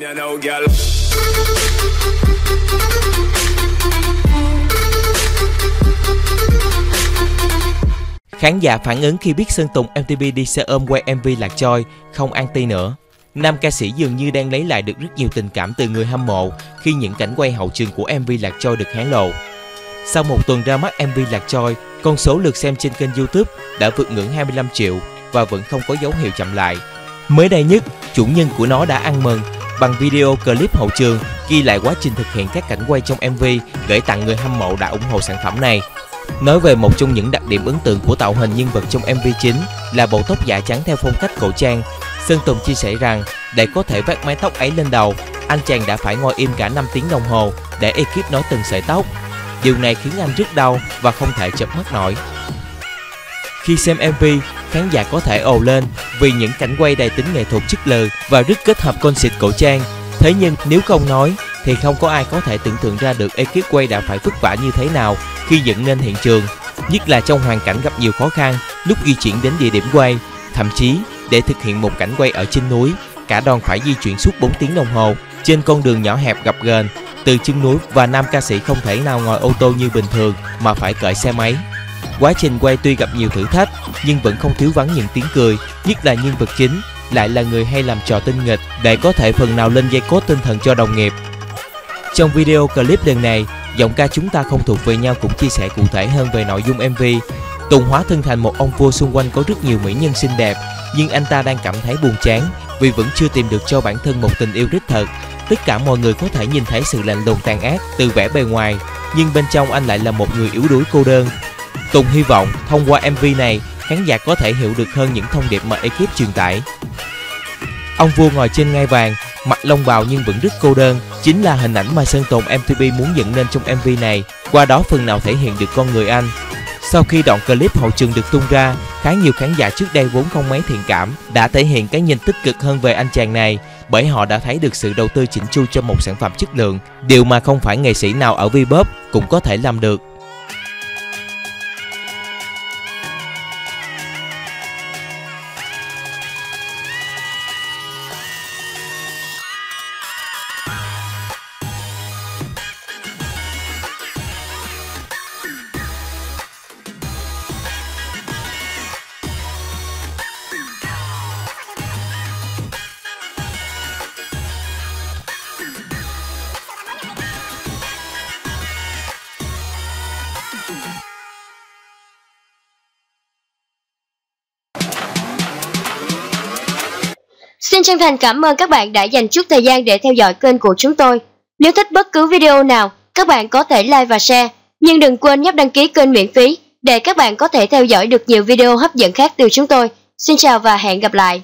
you know, girl. Khán giả phản ứng khi biết Sơn Tùng MTV đi xe ôm quay MV Lạc Choi không anti nữa. Nam ca sĩ dường như đang lấy lại được rất nhiều tình cảm từ người hâm mộ khi những cảnh quay hậu trường của MV Lạc Choi được hé lộ. Sau một tuần ra mắt MV Lạc Choi, con số lượt xem trên kênh YouTube đã vượt ngưỡng 25 triệu và vẫn không có dấu hiệu chậm lại. Mới đây nhất, chủ nhân của nó đã ăn mừng bằng video clip hậu trường ghi lại quá trình thực hiện các cảnh quay trong MV gửi tặng người hâm mộ đã ủng hộ sản phẩm này. Nói về một trong những đặc điểm ấn tượng của tạo hình nhân vật trong MV chính là bộ tóc giả trắng theo phong cách cổ trang. Sơn Tùng chia sẻ rằng để có thể vác mái tóc ấy lên đầu, anh chàng đã phải ngồi im cả 5 tiếng đồng hồ để ekip nói từng sợi tóc. Điều này khiến anh rất đau và không thể chợp mắt nổi. Khi xem MV, khán giả có thể ồ lên vì những cảnh quay đầy tính nghệ thuật chất lừ và rất kết hợp concert cổ trang. Thế nhưng nếu không nói thì không có ai có thể tưởng tượng ra được ekip quay đã phải vất vả như thế nào khi dựng nên hiện trường, nhất là trong hoàn cảnh gặp nhiều khó khăn lúc di chuyển đến địa điểm quay. Thậm chí, để thực hiện một cảnh quay ở trên núi, cả đoàn phải di chuyển suốt 4 tiếng đồng hồ trên con đường nhỏ hẹp gập ghềnh từ chân núi và nam ca sĩ không thể nào ngồi ô tô như bình thường mà phải cởi xe máy. Quá trình quay tuy gặp nhiều thử thách nhưng vẫn không thiếu vắng những tiếng cười, nhất là nhân vật chính lại là người hay làm trò tinh nghịch để có thể phần nào lên dây cốt tinh thần cho đồng nghiệp. Trong video clip lần này, giọng ca chúng ta không thuộc về nhau cũng chia sẻ cụ thể hơn về nội dung MV. Tùng hóa thân thành một ông vua xung quanh có rất nhiều mỹ nhân xinh đẹp, nhưng anh ta đang cảm thấy buồn chán vì vẫn chưa tìm được cho bản thân một tình yêu đích thực. Tất cả mọi người có thể nhìn thấy sự lạnh lùng tàn ác từ vẻ bề ngoài, nhưng bên trong anh lại là một người yếu đuối cô đơn. Tùng hy vọng thông qua MV này, khán giả có thể hiểu được hơn những thông điệp mà ekip truyền tải. Ông vua ngồi trên ngai vàng, mặc lông bào nhưng vẫn rất cô đơn, chính là hình ảnh mà Sơn Tùng MTV muốn dựng nên trong MV này, qua đó phần nào thể hiện được con người anh. Sau khi đoạn clip hậu trường được tung ra, khá nhiều khán giả trước đây vốn không mấy thiện cảm đã thể hiện cái nhìn tích cực hơn về anh chàng này bởi họ đã thấy được sự đầu tư chỉnh chu cho một sản phẩm chất lượng, điều mà không phải nghệ sĩ nào ở Vbop cũng có thể làm được. Xin chân thành cảm ơn các bạn đã dành chút thời gian để theo dõi kênh của chúng tôi. Nếu thích bất cứ video nào, các bạn có thể like và share. Nhưng đừng quên nhấp đăng ký kênh miễn phí để các bạn có thể theo dõi được nhiều video hấp dẫn khác từ chúng tôi. Xin chào và hẹn gặp lại.